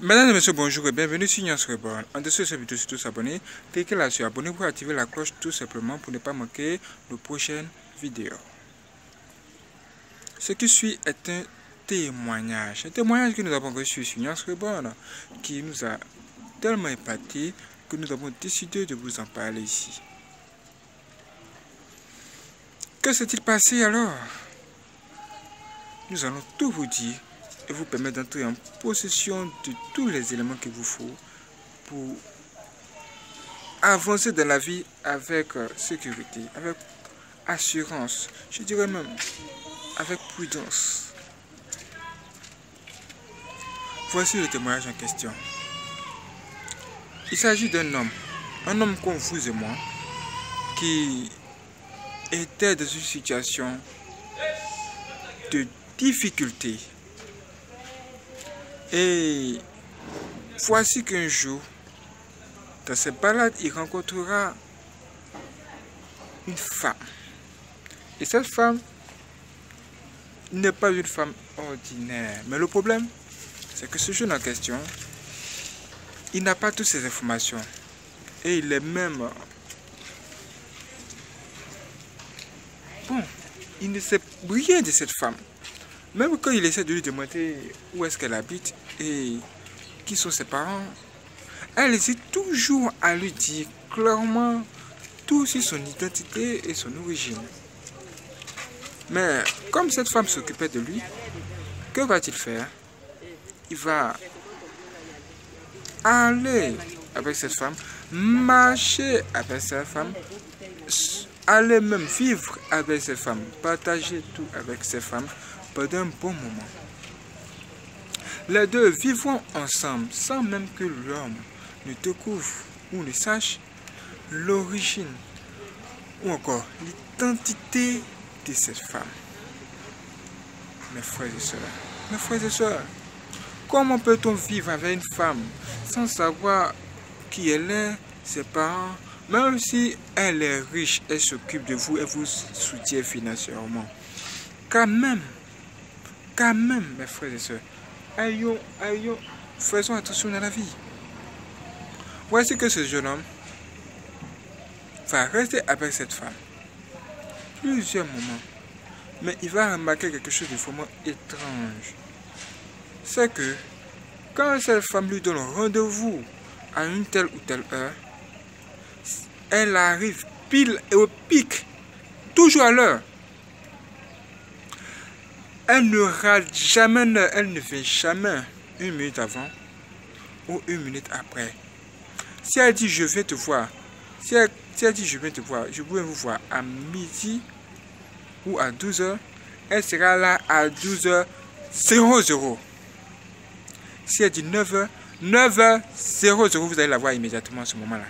Mesdames et messieurs, bonjour et bienvenue sur Nyans Reborn. En dessous de cette vidéo, surtout s'abonner. Cliquez là sur abonner pour activer la cloche tout simplement pour ne pas manquer nos prochaines vidéos. Ce qui suit est un témoignage. Un témoignage que nous avons reçu sur Nyans Reborn qui nous a tellement épaté que nous avons décidé de vous en parler ici. Que s'est-il passé alors? Nous allons tout vous dire et vous permettre d'entrer en possession de tous les éléments qu'il vous faut pour avancer dans la vie avec euh, sécurité, avec assurance, je dirais même avec prudence. Voici le témoignage en question. Il s'agit d'un homme, un homme comme vous et moi, qui était dans une situation de difficulté et voici qu'un jour, dans ses balades, il rencontrera une femme. Et cette femme n'est pas une femme ordinaire. Mais le problème, c'est que ce jeune en question, il n'a pas toutes ces informations. Et il est même... Bon, il ne sait rien de cette femme. Même quand il essaie de lui demander où est-ce qu'elle habite et qui sont ses parents, elle hésite toujours à lui dire clairement tout sur son identité et son origine. Mais comme cette femme s'occupait de lui, que va-t-il faire? Il va aller avec cette femme, marcher avec cette femme, aller même vivre avec cette femme, partager tout avec cette femme d'un bon moment. Les deux vivront ensemble sans même que l'homme ne découvre ou ne sache l'origine ou encore l'identité de cette femme. Mes frères et sœurs, mes frères et sœurs, comment peut-on vivre avec une femme sans savoir qui elle est, ses parents, même si elle est riche, elle s'occupe de vous et vous soutient financièrement? Quand même, quand même, mes frères et sœurs, ayons, ayons, faisons attention à la vie. Voici que ce jeune homme va rester avec cette femme plusieurs moments. Mais il va remarquer quelque chose de vraiment étrange. C'est que quand cette femme lui donne rendez-vous à une telle ou telle heure, elle arrive pile et au pic, toujours à l'heure. Elle ne rate jamais, elle ne fait jamais une minute avant ou une minute après. Si elle dit je vais te voir, si elle, dit je vais te voir, je vais vous voir à midi ou à 12h, elle sera là à 12h 00. Si elle dit 9h, 9h 00, vous allez la voir immédiatement à ce moment-là.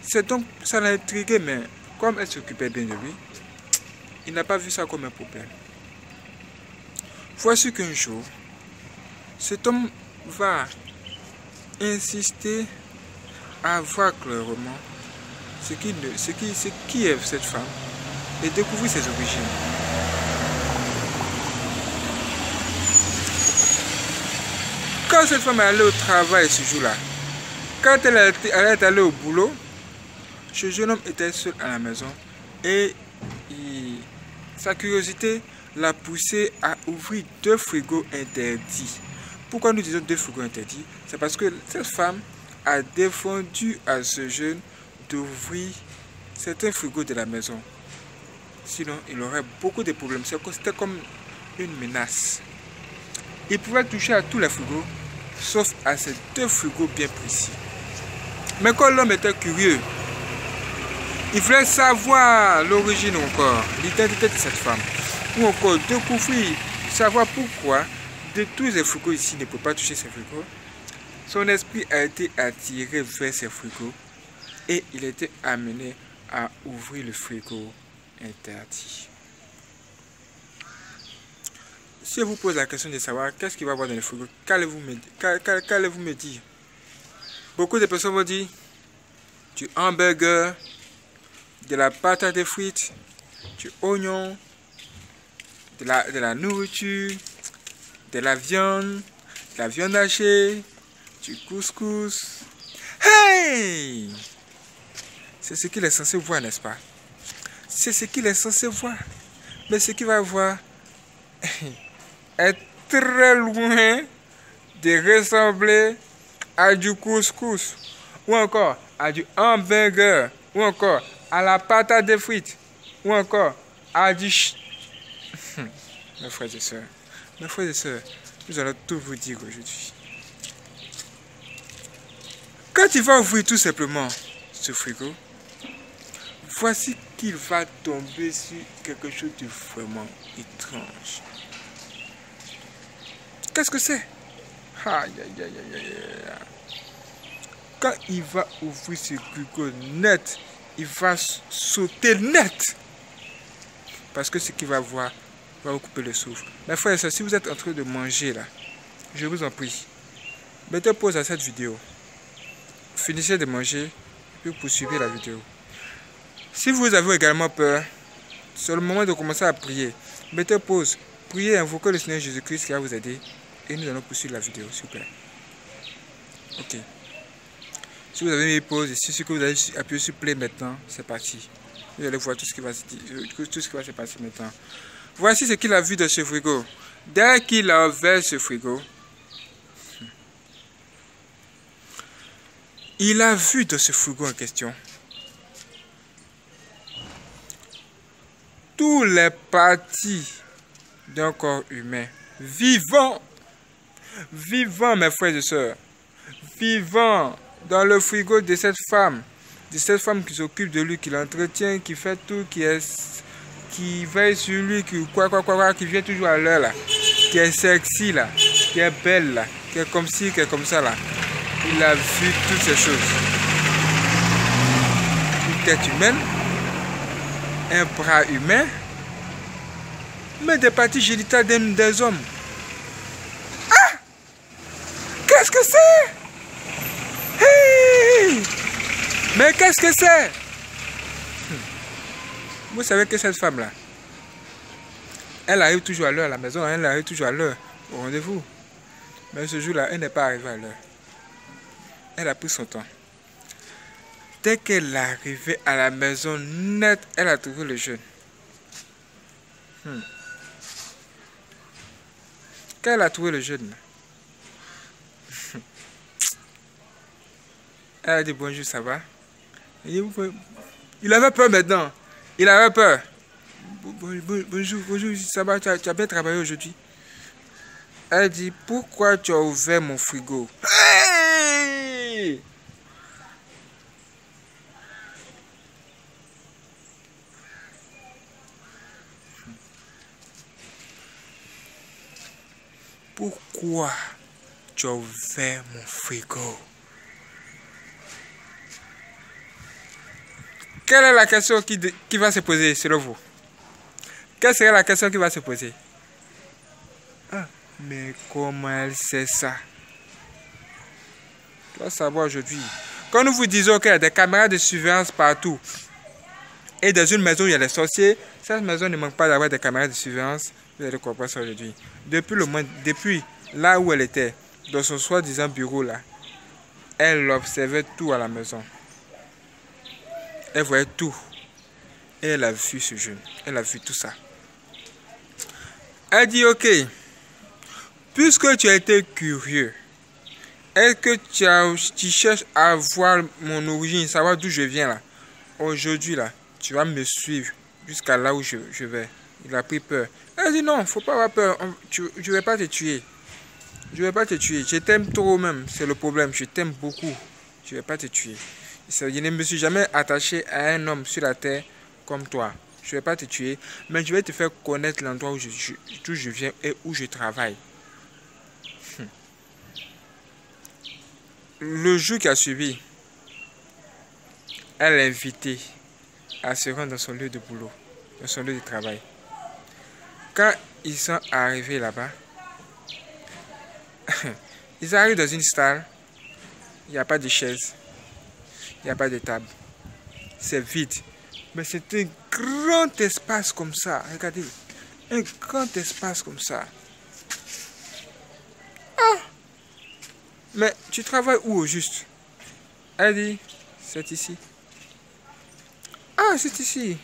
C'est donc, ça l'a intrigué, mais comme elle s'occupait bien de lui, il n'a pas vu ça comme un problème. Voici qu'un jour, cet homme va insister à voir clairement ce qui, ce est cette femme et découvrir ses origines. Quand cette femme est allée au travail ce jour-là, quand elle est allée au boulot, ce jeune homme était seul à la maison et sa curiosité l'a poussé à ouvrir deux frigos interdits. Pourquoi nous disons deux frigos interdits? C'est parce que cette femme a défendu à ce jeune d'ouvrir certains frigos de la maison. Sinon, il aurait beaucoup de problèmes. C'était comme une menace. Il pouvait toucher à tous les frigos, sauf à ces deux frigos bien précis. Mais quand l'homme était curieux, il voulait savoir l'origine encore, l'identité de cette femme encore découvrir, savoir pourquoi de tous les frigos ici ne peut pas toucher ces frigos. Son esprit a été attiré vers ces frigos et il était amené à ouvrir le frigo interdit. Si je vous pose la question de savoir qu'est-ce qu'il va avoir dans le frigo, qu'allez-vous me, me, dire? Beaucoup de personnes vont dire du hamburger, de la patate de frites, du oignon, de la, nourriture, de la viande, la viande hachée, du couscous. Hey C'est ce qu'il est censé voir, n'est-ce pas? C'est ce qu'il est censé voir. Mais ce qu'il va voir est très loin de ressembler à du couscous ou encore à du hamburger ou encore à la patate de frites ou encore à du... mes frères et sœurs, mes frères et nous allons tout vous dire aujourd'hui. Quand il va ouvrir tout simplement ce frigo, voici qu'il va tomber sur quelque chose de vraiment étrange. Qu'est-ce que c'est? Aïe, aïe, aïe, aïe. Quand il va ouvrir ce frigo net, il va sauter net. Parce que ce qu'il va voir va vous couper le souffle. Mais frère, si vous êtes en train de manger là, je vous en prie, mettez pause à cette vidéo. Finissez de manger, puis poursuivez la vidéo. Si vous avez également peur, c'est le moment de commencer à prier. Mettez pause, priez, invoquez le Seigneur Jésus-Christ qui va vous aider et nous allons poursuivre la vidéo, s'il vous plaît. Ok. Si vous avez mis pause et si ce que vous avez appuyé sur play maintenant, c'est parti. Vous allez voir tout ce qui va se, euh, tout ce qui va se passer maintenant. Voici ce qu'il a vu de ce frigo. Dès qu'il a ouvert ce frigo, il a vu de ce frigo en question tous les parties d'un corps humain vivant, vivant mes frères et sœurs, vivant dans le frigo de cette femme, de cette femme qui s'occupe de lui, qui l'entretient, qui fait tout, qui est qui veille sur lui, qui quoi, quoi, quoi, quoi, qui vient toujours à l'heure là, qui est sexy là, qui est belle là, qui est comme ci, qui est comme ça là. Il a vu toutes ces choses. Une tête humaine, un bras humain, mais des parties génitales des hommes. Ah Qu'est-ce que c'est hey Mais qu'est-ce que c'est? Vous savez que cette femme-là, elle arrive toujours à l'heure à la maison, elle arrive toujours à l'heure au rendez-vous. Mais ce jour-là, elle n'est pas arrivée à l'heure. Elle a pris son temps. Dès qu'elle est arrivée à la maison net, elle a trouvé le jeune. Hmm. Quand elle a trouvé le jeune, elle a dit bonjour, ça va Il avait peur maintenant. Il avait peur. Bonjour, bonjour, ça va, tu as, bien travaillé aujourd'hui. Elle dit, pourquoi tu as ouvert mon frigo? Pourquoi tu as ouvert mon frigo? Quelle est la question qui, qui va se poser selon vous? Quelle serait la question qui va se poser? Ah, mais comment elle sait ça? Tu dois savoir aujourd'hui. Quand nous vous disons qu'il y a des caméras de surveillance partout, et dans une maison où il y a des sorciers, cette maison ne manque pas d'avoir des caméras de surveillance. Vous allez comprendre ça aujourd'hui. Depuis, le, depuis là où elle était, dans son soi-disant bureau là, elle observait tout à la maison. Elle voyait tout. Elle a vu ce jeune. Elle a vu tout ça. Elle dit, ok, puisque tu as été curieux, est-ce que tu, as, tu cherches à voir mon origine, savoir d'où je viens là? Aujourd'hui là, tu vas me suivre jusqu'à là où je, vais. Il a pris peur. Elle dit non, faut pas avoir peur. je ne vais pas te tuer. Je ne vais pas te tuer. Je t'aime trop même. C'est le problème. Je t'aime beaucoup. Je ne vais pas te tuer. Je ne me suis jamais attaché à un homme sur la terre comme toi. Je ne vais pas te tuer, mais je vais te faire connaître l'endroit où je, viens et où je travaille. Hmm. Le jour qui a suivi, elle l'a invité à se rendre dans son lieu de boulot, dans son lieu de travail. Quand ils sont arrivés là-bas, ils arrivent dans une salle, il n'y a pas de chaise. Il n'y a pas de table. C'est vide. Mais c'est un grand espace comme ça. Regardez. Un grand espace comme ça. Ah Mais tu travailles où au juste? Elle dit, c'est ici. Ah, c'est ici.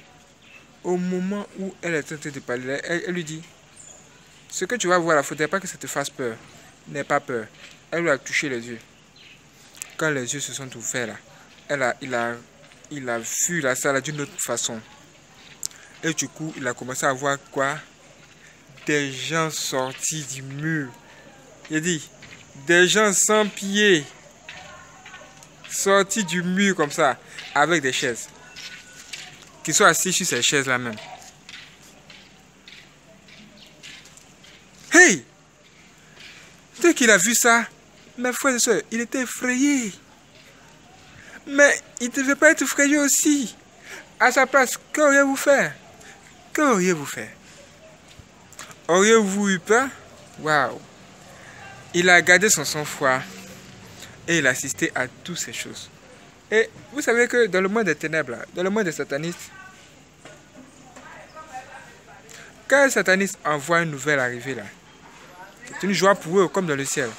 Au moment où elle est en train de parler, elle, lui dit, ce que tu vas voir, il ne faudrait pas que ça te fasse peur. N'aie pas peur. Elle lui a touché les yeux. Quand les yeux se sont ouverts, là, elle a, il, a, il a vu la salle d'une autre façon. Et du coup, il a commencé à voir quoi? Des gens sortis du mur. Il dit, des gens sans pieds, sortis du mur comme ça, avec des chaises. Qui sont assis sur ces chaises-là même. Hey Dès qu'il a vu ça, mes frères et soeurs, il était effrayé. Mais il ne devait pas être effrayé aussi. À sa place, qu'auriez-vous fait? Qu'auriez-vous fait? Auriez-vous eu peur? Waouh Il a gardé son sang-froid et il a assisté à toutes ces choses. Et vous savez que dans le monde des ténèbres, dans le monde des satanistes, quand un sataniste envoie une nouvelle arrivée là, c'est une joie pour eux comme dans le ciel.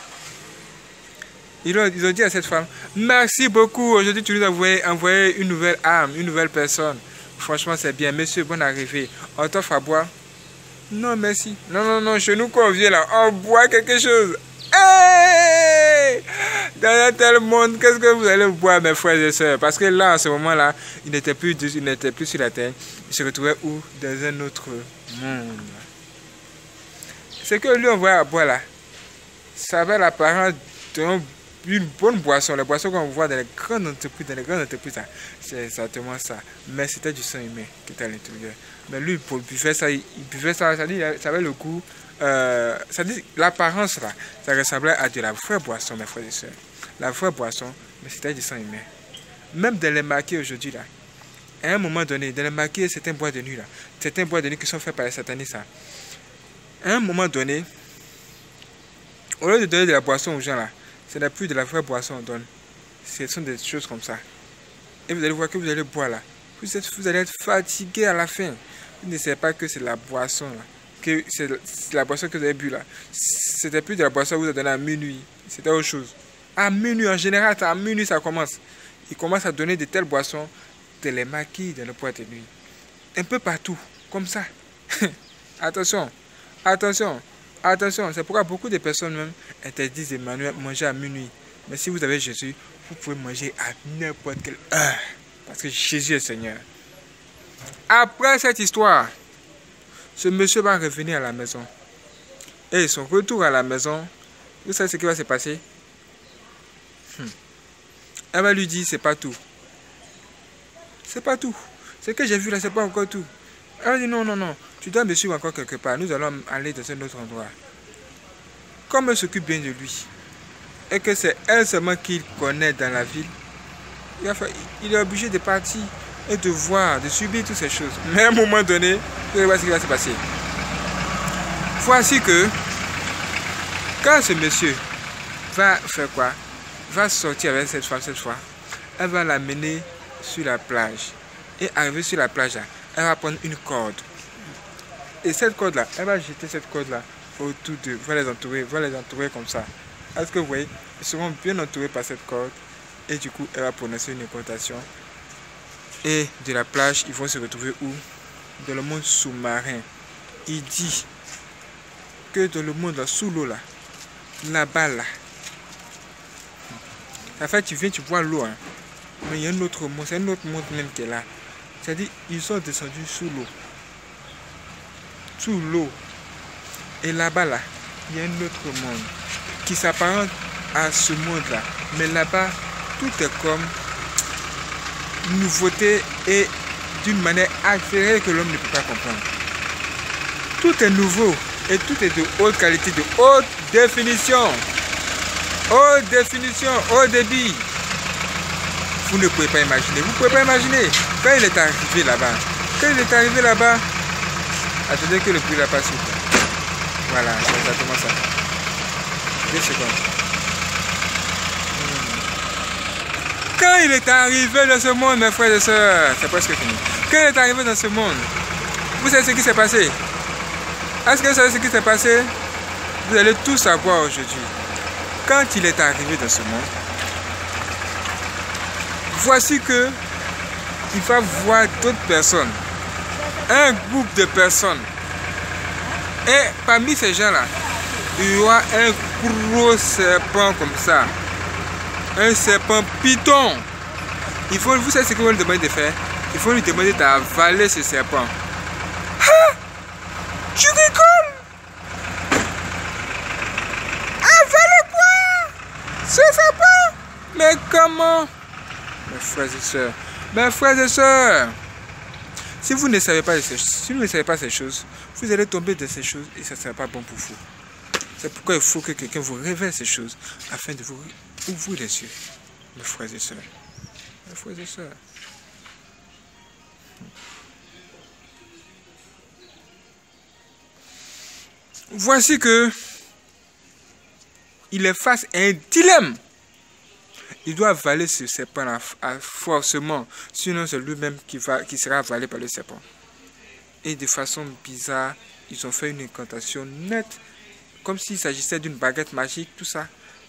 Ils ont, dit à cette femme, merci beaucoup, aujourd'hui tu nous as envoyé, une nouvelle âme, une nouvelle personne. Franchement, c'est bien. Monsieur, bonne arrivée. On t'offre à boire. Non, merci. Non, non, non, chez nous, quand on vient là, on boit quelque chose. Hey Dans un tel monde, qu'est-ce que vous allez boire, mes frères et sœurs? Parce que là, en ce moment-là, il n'était plus, plus sur la terre. Il se retrouvait où? Dans un autre monde. Ce que lui envoie à boire là, ça avait l'apparence d'un une bonne boisson, la boisson qu'on voit dans les grandes entreprises, dans les grandes entreprises, c'est exactement ça. Mais c'était du sang humain qui était à l'intérieur. Mais lui, pour buvait ça, il buvait ça, ça, dit, ça avait le goût, euh, ça dit, l'apparence là, ça ressemblait à de la vraie boisson, mes frères et sœurs. La vraie boisson, mais c'était du sang humain. Même dans les maquis aujourd'hui là, à un moment donné, dans les maquis, certains bois de nuit là, certains bois de nuit qui sont faits par les satanistes à un moment donné, au lieu de donner de la boisson aux gens là, ce n'est plus de la vraie boisson on donne. Ce sont des choses comme ça. Et vous allez voir que vous allez boire là. Vous, allez être fatigué à la fin. Vous ne savez pas que c'est la boisson là. Que c'est la boisson que vous avez bu là. C'était plus de la boisson que vous avez donnée à minuit. C'était autre chose. À minuit, en général, à minuit ça commence. Il commence à donner de telles boissons, de les maquilles dans le boîte de nuit. Un peu partout, comme ça. attention, attention. Attention, c'est pourquoi beaucoup de personnes même interdisent de manger à minuit. Mais si vous avez Jésus, vous pouvez manger à n'importe quelle heure. Parce que Jésus est Seigneur. Après cette histoire, ce monsieur va revenir à la maison. Et son retour à la maison, vous savez ce qui va se passer? Hmm. Elle va lui dire, c'est pas tout. C'est pas tout. Ce que j'ai vu là, c'est pas encore tout. Elle dit non, non, non, tu dois me suivre encore quelque part. Nous allons aller dans un autre endroit. Comme elle s'occupe bien de lui, et que c'est elle seulement qu'il connaît dans la ville, il, est obligé de partir et de voir, de subir toutes ces choses. Mais à un moment donné, vous allez voir ce qui va se passer. Voici que, quand ce monsieur va faire quoi Va sortir avec cette femme cette fois, elle va l'amener sur la plage. Et arriver sur la plage, elle va prendre une corde. Et cette corde-là, elle va jeter cette corde-là autour d'eux. Va les entourer, va les entourer comme ça. Est-ce que vous voyez Ils seront bien entourés par cette corde. Et du coup, elle va prononcer une incantation. Et de la plage, ils vont se retrouver où? Dans le monde sous-marin. Il dit que dans le monde sous l'eau là, là-bas là, en fait, tu viens, tu vois l'eau. Hein. Mais il y a un autre monde, c'est un autre monde même qui est là. C'est-à-dire, ils sont descendus sous l'eau. Sous l'eau. Et là-bas, là, il y a un autre monde qui s'apparente à ce monde-là. Mais là-bas, tout est comme nouveauté et d'une manière accélérée que l'homme ne peut pas comprendre. Tout est nouveau et tout est de haute qualité, de haute définition. Haute définition, haut débit. Vous ne pouvez pas imaginer. Vous ne pouvez pas imaginer. Quand il est arrivé là-bas, quand il est arrivé là-bas, attendez que le bruit là passe. Voilà, c'est exactement ça. Deux secondes. Quand il est arrivé dans ce monde, mes frères et sœurs, c'est presque fini. Quand il est arrivé dans ce monde, vous savez ce qui s'est passé? Est-ce que vous savez ce qui s'est passé? Vous allez tout savoir aujourd'hui. quand il est arrivé dans ce monde, voici que il va voir d'autres personnes, un groupe de personnes. Et parmi ces gens-là, il y aura un gros serpent comme ça. Un serpent python. Il faut, vous savez ce que vous lui demandez de faire? Il faut lui demander d'avaler ce serpent. Ah Tu rigoles Avaler quoi Ce serpent Mais comment Mes frères et sœurs, mes frères et sœurs, si vous ne savez pas ces, si vous ne savez pas ces choses, vous allez tomber de ces choses et ça ne sera pas bon pour vous. C'est pourquoi il faut que quelqu'un vous révèle ces choses afin de vous ouvrir les yeux, mes frères et sœurs. Mes frères et sœurs. Voici que il est face à un dilemme. Il doit avaler ce serpent forcément, sinon c'est lui-même qui, qui sera avalé par le serpent. Et de façon bizarre, ils ont fait une incantation nette comme s'il s'agissait d'une baguette magique, tout ça.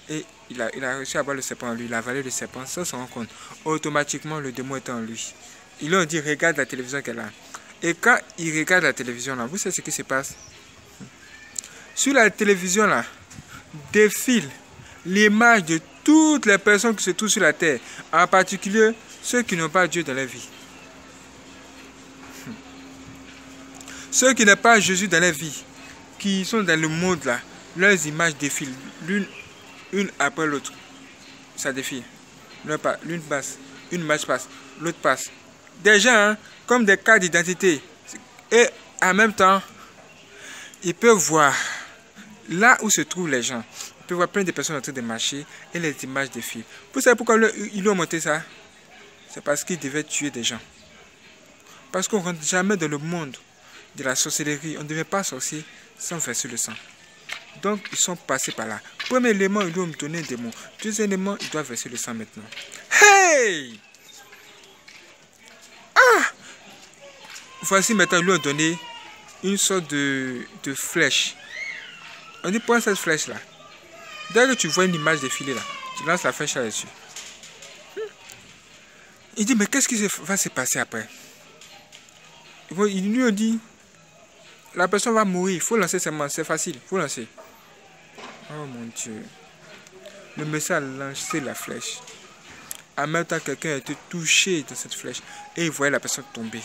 Et il a, il a réussi à avoir le serpent en lui, il a avalé le serpent sans s'en rendre compte. Automatiquement, le démon est en lui. Ils lui ont dit, regarde la télévision qu'elle a. Et quand il regarde la télévision là, vous savez ce qui se passe? Sur la télévision là, défile l'image de toutes les personnes qui se trouvent sur la terre, en particulier ceux qui n'ont pas Dieu dans leur vie. Ceux qui n'ont pas Jésus dans leur vie qui sont dans le monde là, leurs images défilent l'une une après l'autre. Ça défile. L'une passe, une image passe, l'autre passe. Des gens hein, comme des cartes d'identité. Et en même temps, ils peuvent voir là où se trouvent les gens. Peuvent voir plein de personnes en train de marcher et les images défilent. Vous savez pourquoi ils ont monté ça? C'est parce qu'ils devaient tuer des gens. Parce qu'on ne rentre jamais dans le monde de la sorcellerie. On ne devait pas sorcier sans verser le sang. Donc, ils sont passés par là. Premier élément, ils doivent me donner un démon. Deuxième élément, ils doivent verser le sang maintenant. Hey! Ah! Voici maintenant, ils lui ont donné une sorte de, de flèche. On dit, prends cette flèche-là. Dès que tu vois une image défiler là, tu lances la flèche là-dessus. Il dit, mais qu'est-ce qui va se passer après? Ils lui dit, la personne va mourir. Il faut lancer seulement. C'est facile. Il faut lancer. Oh mon Dieu. Le monsieur a lancé la flèche. En même temps, quelqu'un a été touché dans cette flèche. Et il voyait la personne tomber.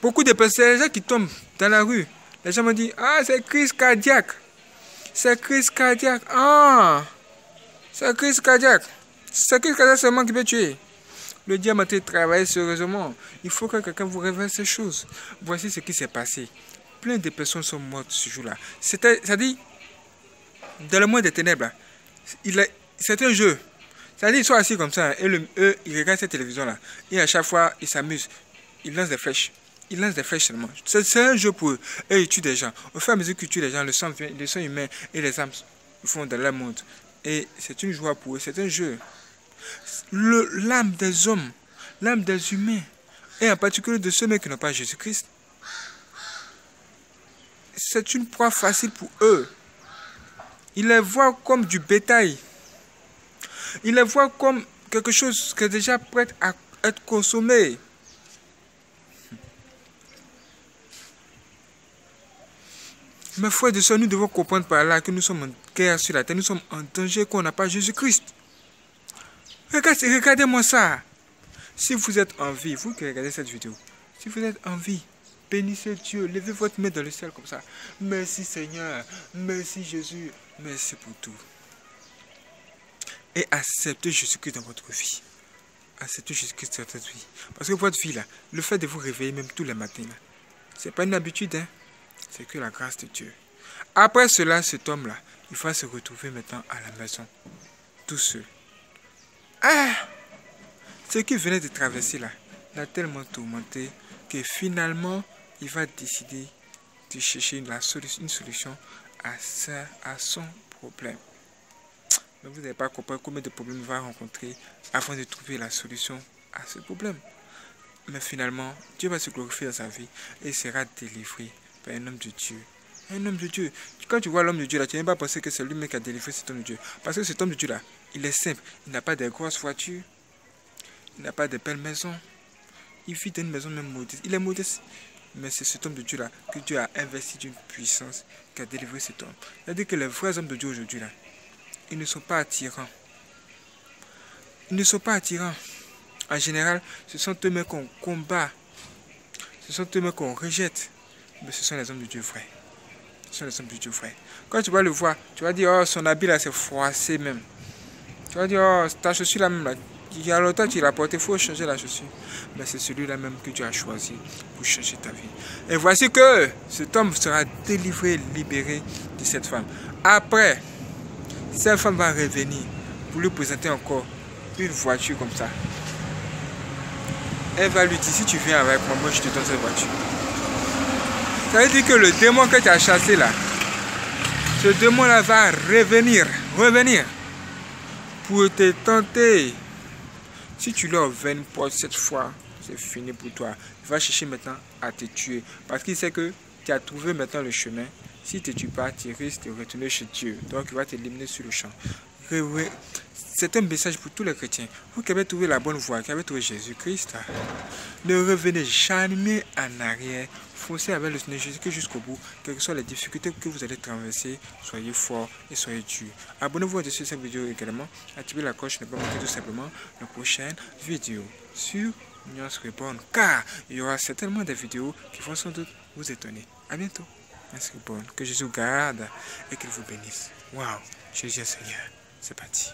Beaucoup de personnes, les gens qui tombent dans la rue. Les gens m'ont dit Ah, c'est crise cardiaque. C'est crise cardiaque. Ah, c'est crise cardiaque. C'est crise cardiaque seulement qui peut tuer. Le diable a travaillé sérieusement. Il faut que quelqu'un vous révèle ces choses. Voici ce qui s'est passé plein de personnes sont mortes ce jour-là. C'était, ça dit, dans le monde des ténèbres, c'est un jeu. Dit, ils sont assis comme ça, et eux, ils regardent cette télévision-là. Et à chaque fois, ils s'amusent. Ils lancent des flèches. Ils lancent des flèches seulement. C'est un jeu pour eux. Et ils tuent des gens. Au fur et à mesure qu'ils tuent des gens, le sang, le sang humain et les âmes font de leur monde. Et c'est une joie pour eux. C'est un jeu. L'âme des hommes, l'âme des humains, et en particulier de ceux qui n'ont pas Jésus-Christ, c'est une proie facile pour eux. Ils les voient comme du bétail. Ils les voient comme quelque chose qui est déjà prêt à être consommé. Mes frères de soeur, nous devons comprendre par là que nous sommes en guerre sur la terre, nous sommes en danger qu'on n'a pas Jésus-Christ. Regardez-moi ça. Si vous êtes en vie, vous qui regardez cette vidéo, si vous êtes en vie, Bénissez Dieu, levez votre main dans le ciel comme ça. Merci Seigneur, merci Jésus, merci pour tout. Et acceptez Jésus-Christ dans votre vie. Acceptez Jésus-Christ dans votre vie. Parce que votre vie, là, le fait de vous réveiller même tous les matins, ce n'est pas une habitude, hein? C'est que la grâce de Dieu. Après cela, cet homme-là, il va se retrouver maintenant à la maison, tout seul. Ah! Ce qui venait de traverser là, l'a tellement tourmenté que finalement, il va décider de chercher une, solution à, son problème. Vous n'avez pas compris combien de problèmes il va rencontrer avant de trouver la solution à ce problème. Mais finalement, Dieu va se glorifier dans sa vie et sera délivré un homme de Dieu. Un homme de Dieu. Quand tu vois l'homme de Dieu là, tu n'as pas penser que c'est lui-même qui a délivré cet homme de Dieu. Parce que cet homme de Dieu là, il est simple. Il n'a pas de grosses voitures. Il n'a pas de belles maisons. Il vit dans une maison même modeste. Il est modeste. Mais c'est cet homme de Dieu là que Dieu a investi d'une puissance qui a délivré cet homme. C'est-à-dire que les vrais hommes de Dieu aujourd'hui là, ils ne sont pas attirants. Ils ne sont pas attirants. En général, ce sont eux-mêmes qu'on combat. Ce sont eux-mêmes qu'on rejette. Mais ce sont les hommes de Dieu vrais. Ce sont les hommes de Dieu vrais. Quand tu vas le voir, tu vas dire, oh, son habit là, c'est froissé même. Tu vas dire, oh, ta chaussure là même là. Il y a longtemps tu l'as porté, il faut changer la chaussure. Mais c'est celui-là même que tu as choisi pour changer ta vie. Et voici que cet homme sera délivré, libéré de cette femme. Après, cette femme va revenir pour lui présenter encore une voiture comme ça. Elle va lui dire, si tu viens avec moi, moi je te donne cette voiture. Ça veut dire que le démon que tu as chassé là, ce démon-là va revenir, revenir pour te tenter. Si tu leur ouvres une porte cette fois, c'est fini pour toi. Il va chercher maintenant à te tuer. Parce qu'il sait que tu as trouvé maintenant le chemin. Si tu ne tues pas, tu risques de retourner chez Dieu. Donc il va t'éliminer sur le champ. C'est un message pour tous les chrétiens. Vous qui avez trouvé la bonne voie, qui avez trouvé Jésus-Christ, ne revenez jamais en arrière. Foncez avec le Seigneur Jésus jusqu'au bout. Quelles que soient les difficultés que vous allez traverser, soyez fort et soyez dur. Abonnez-vous à cette vidéo également. Activez la cloche, ne pas manquer tout simplement la prochaine vidéo sur Nuance Reborn. Car il y aura certainement des vidéos qui vont sans doute vous étonner. A bientôt. Merci Reborn. Que Jésus garde et qu'il vous bénisse. Waouh, Jésus Seigneur. C'est parti.